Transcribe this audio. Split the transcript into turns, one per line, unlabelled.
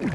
you